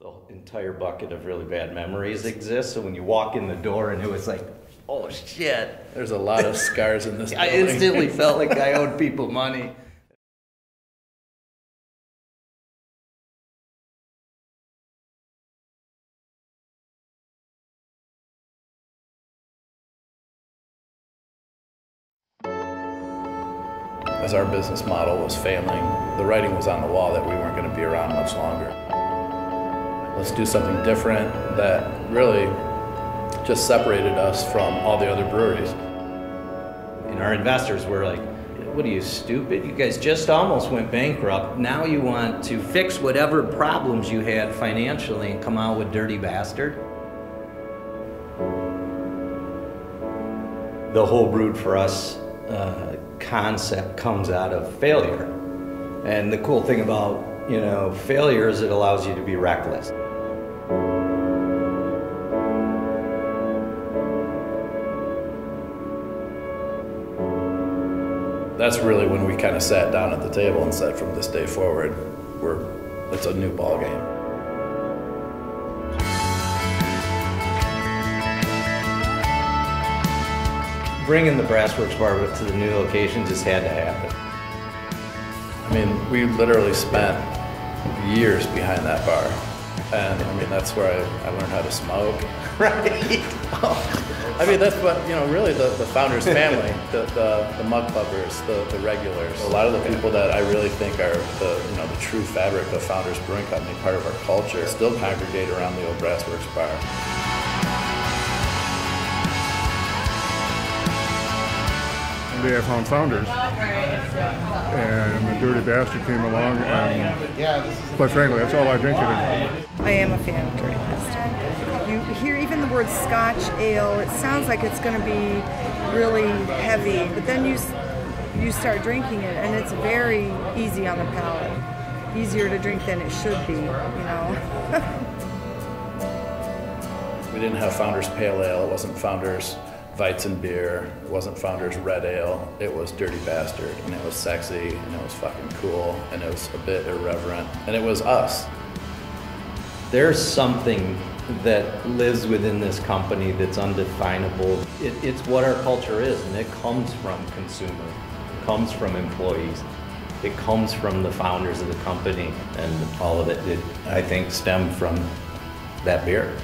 the entire bucket of really bad memories exists. So when you walk in the door and it was like, oh shit, There's a lot of scars in this I building. instantly felt like I owed people money. As our business model was failing, the writing was on the wall that we weren't going to be around much longer. Let's do something different that really just separated us from all the other breweries. And our investors were like, what are you, stupid? You guys just almost went bankrupt. Now you want to fix whatever problems you had financially and come out with Dirty Bastard? The whole brewed for us uh, concept comes out of failure. And the cool thing about, you know, failure is it allows you to be reckless. That's really when we kind of sat down at the table and said, from this day forward, we're it's a new ball game. Bringing the Brassworks Bar to the new location just had to happen. I mean, we literally spent years behind that bar. And I mean, that's where I, I learned how to smoke. Right. I mean, that's what, you know, really the, the founders family, the, the, the mug clubbers, the, the regulars. A lot of the people that I really think are the, you know, the true fabric of Founders Brewing Company, part of our culture, still congregate around the old Brassworks bar. One day I found Founders, and the Dirty Bastard came along, and quite frankly, that's all I drink it. I am a fan of Dirty Bastard. You hear even the word Scotch ale, it sounds like it's going to be really heavy, but then you you start drinking it, and it's very easy on the palate. Easier to drink than it should be, you know. We didn't have Founders Pale Ale, it wasn't Founders Weizen beer, it wasn't Founders Red Ale, it was Dirty Bastard, and it was sexy, and it was fucking cool, and it was a bit irreverent, and it was us. There's something that lives within this company that's undefinable. It, it's what our culture is, and it comes from consumers, it comes from employees, it comes from the founders of the company, and all of it, I think, stemmed from that beer.